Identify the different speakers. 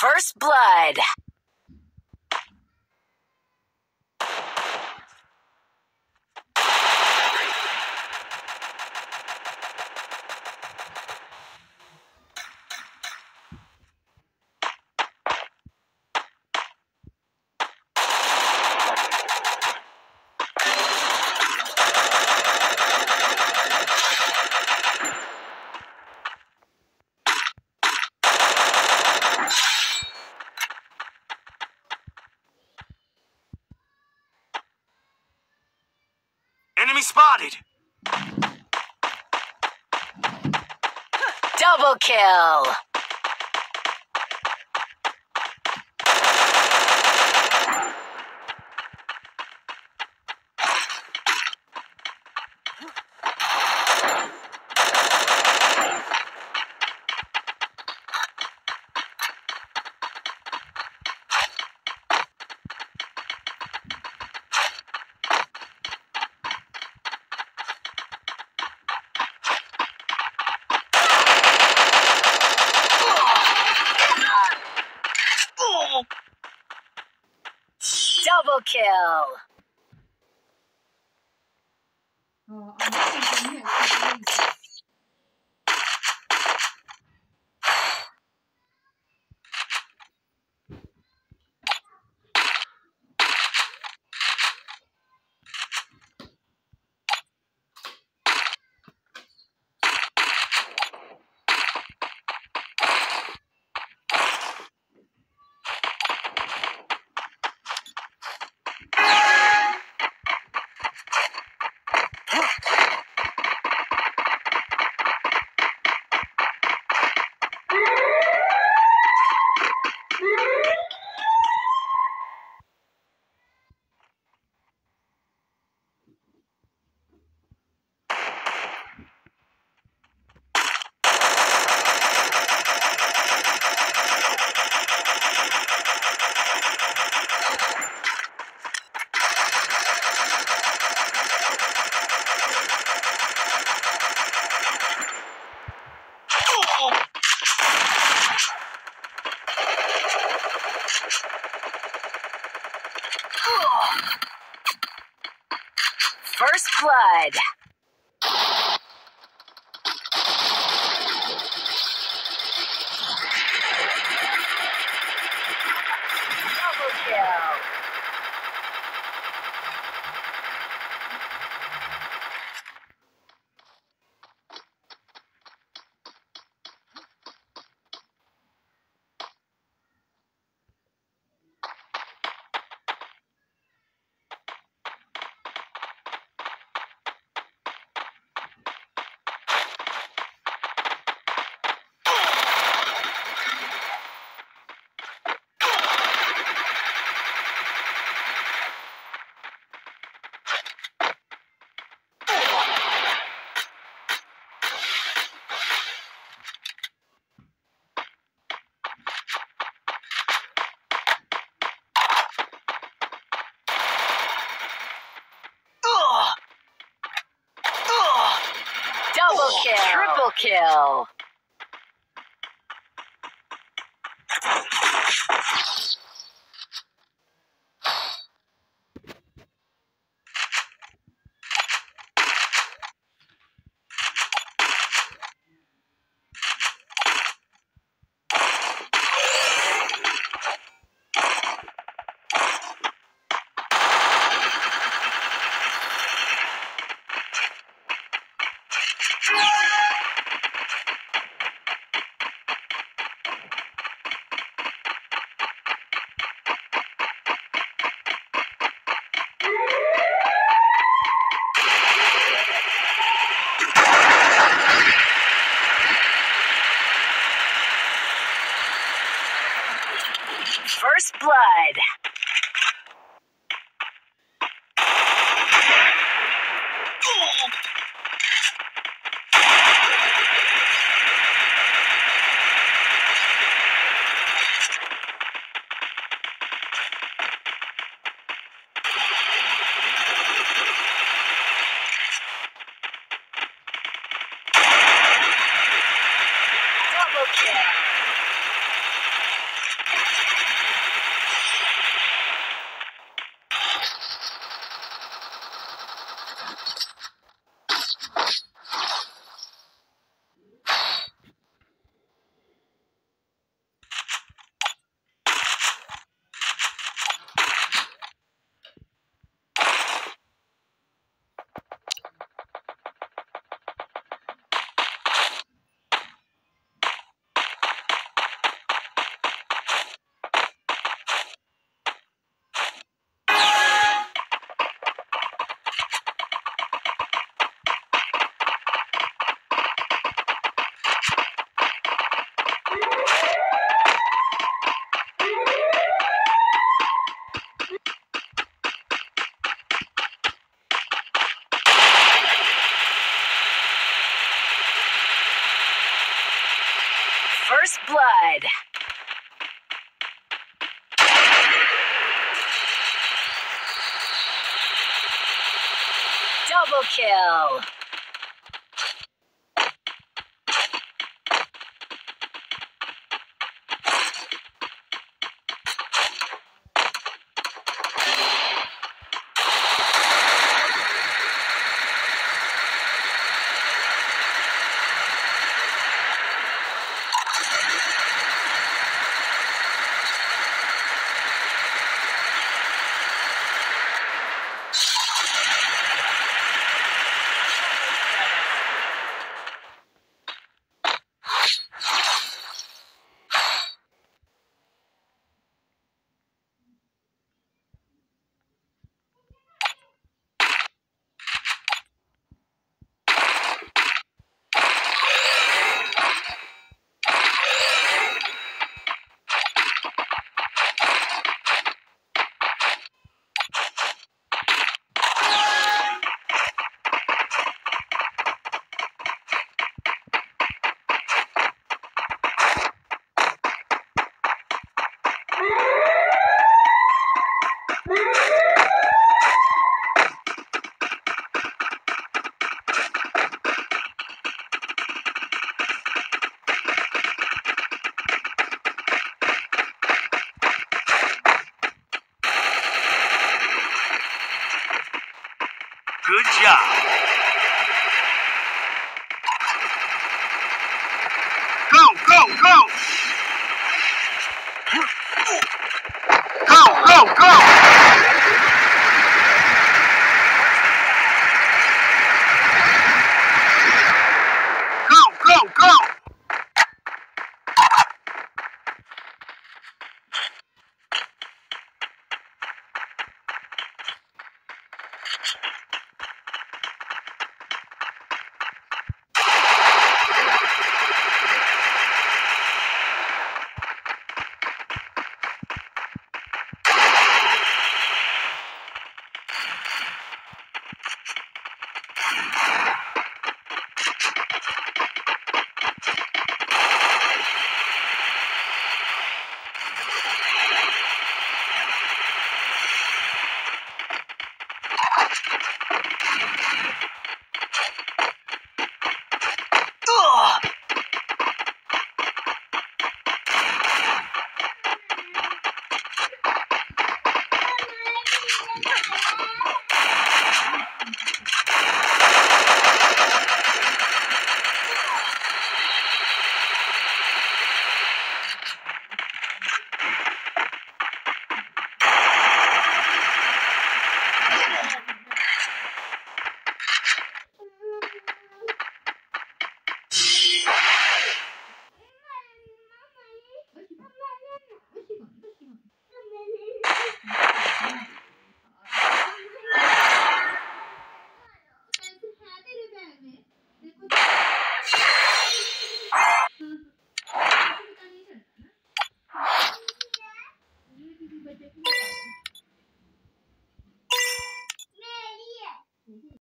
Speaker 1: First blood.
Speaker 2: Spotted.
Speaker 1: Double kill. Double kill. First blood. Double kill. Double kill. Triple kill. First blood. Double kill.
Speaker 2: Go, go,